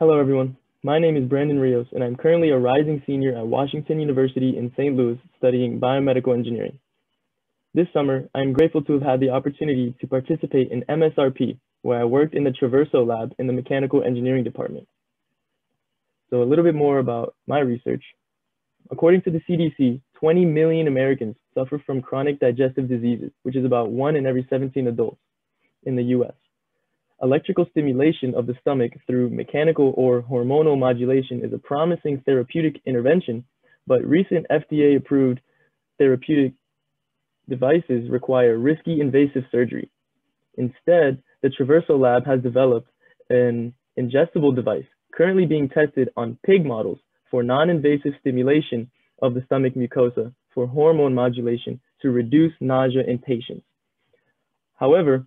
Hello, everyone. My name is Brandon Rios, and I'm currently a rising senior at Washington University in St. Louis studying biomedical engineering. This summer, I'm grateful to have had the opportunity to participate in MSRP, where I worked in the Traverso lab in the mechanical engineering department. So a little bit more about my research. According to the CDC, 20 million Americans suffer from chronic digestive diseases, which is about one in every 17 adults in the US. Electrical stimulation of the stomach through mechanical or hormonal modulation is a promising therapeutic intervention, but recent FDA approved therapeutic devices require risky invasive surgery. Instead, the Traverso lab has developed an ingestible device currently being tested on pig models for non-invasive stimulation of the stomach mucosa for hormone modulation to reduce nausea in patients. However,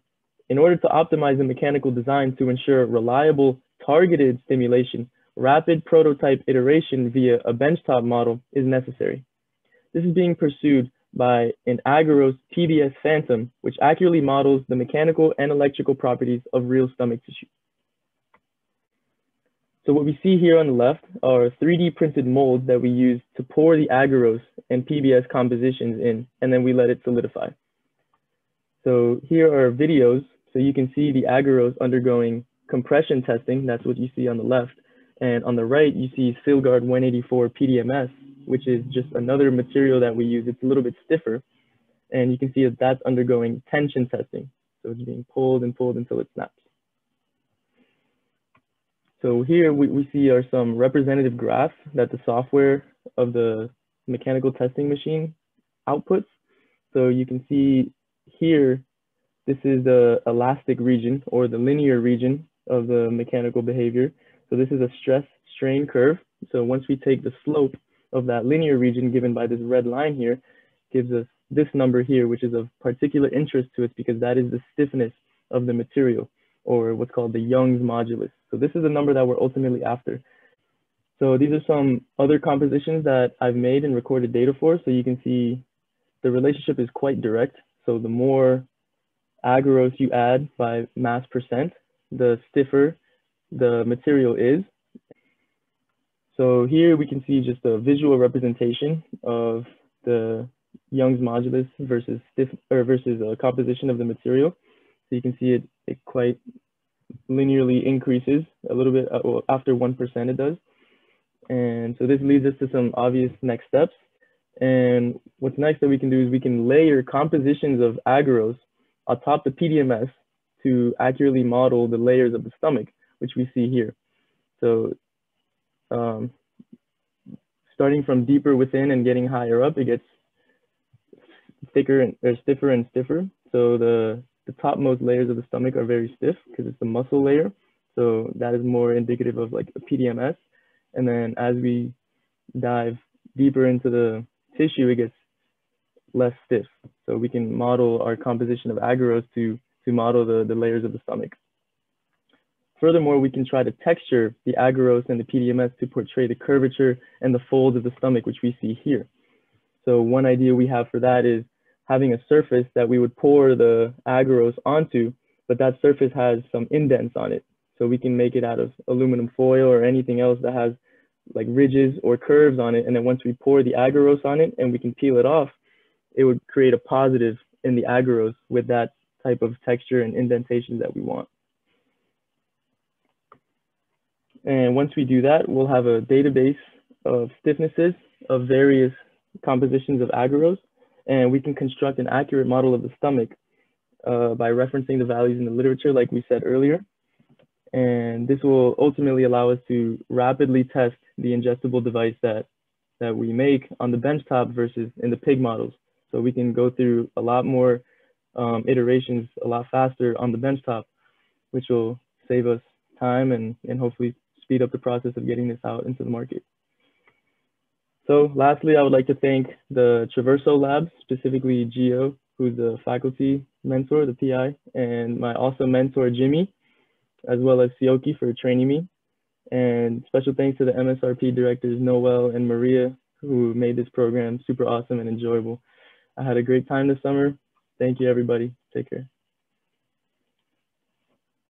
in order to optimize the mechanical design to ensure reliable targeted stimulation, rapid prototype iteration via a benchtop model is necessary. This is being pursued by an Agarose PBS Phantom, which accurately models the mechanical and electrical properties of real stomach tissue. So what we see here on the left are 3D printed molds that we use to pour the agarose and PBS compositions in, and then we let it solidify. So here are videos so you can see the agarose undergoing compression testing. That's what you see on the left. And on the right, you see Sylgard 184 PDMS, which is just another material that we use. It's a little bit stiffer. And you can see that that's undergoing tension testing. So it's being pulled and pulled until it snaps. So here we, we see are some representative graphs that the software of the mechanical testing machine outputs. So you can see here this is the elastic region or the linear region of the mechanical behavior. So this is a stress strain curve. So once we take the slope of that linear region given by this red line here, gives us this number here, which is of particular interest to us because that is the stiffness of the material or what's called the Young's modulus. So this is the number that we're ultimately after. So these are some other compositions that I've made and recorded data for. So you can see the relationship is quite direct. So the more agarose you add by mass percent, the stiffer the material is. So here we can see just a visual representation of the Young's modulus versus stiff or versus a composition of the material. So you can see it, it quite linearly increases a little bit uh, well, after 1% it does. And so this leads us to some obvious next steps. And what's next that we can do is we can layer compositions of agarose atop the PDMS to accurately model the layers of the stomach, which we see here. So um, starting from deeper within and getting higher up, it gets thicker and or stiffer and stiffer. So the, the topmost layers of the stomach are very stiff because it's the muscle layer. So that is more indicative of like a PDMS. And then as we dive deeper into the tissue, it gets less stiff. So we can model our composition of agarose to, to model the, the layers of the stomach. Furthermore, we can try to texture the agarose and the PDMS to portray the curvature and the folds of the stomach, which we see here. So one idea we have for that is having a surface that we would pour the agarose onto, but that surface has some indents on it. So we can make it out of aluminum foil or anything else that has like ridges or curves on it. And then once we pour the agarose on it and we can peel it off, it would create a positive in the agarose with that type of texture and indentation that we want. And once we do that, we'll have a database of stiffnesses of various compositions of agarose, and we can construct an accurate model of the stomach uh, by referencing the values in the literature, like we said earlier. And this will ultimately allow us to rapidly test the ingestible device that, that we make on the benchtop versus in the pig models. So we can go through a lot more um, iterations a lot faster on the benchtop, which will save us time and, and hopefully speed up the process of getting this out into the market. So lastly, I would like to thank the Traverso Lab, specifically Gio, who's the faculty mentor, the PI, and my also mentor, Jimmy, as well as Sioki for training me. And special thanks to the MSRP directors, Noel and Maria, who made this program super awesome and enjoyable. I had a great time this summer. Thank you, everybody. Take care.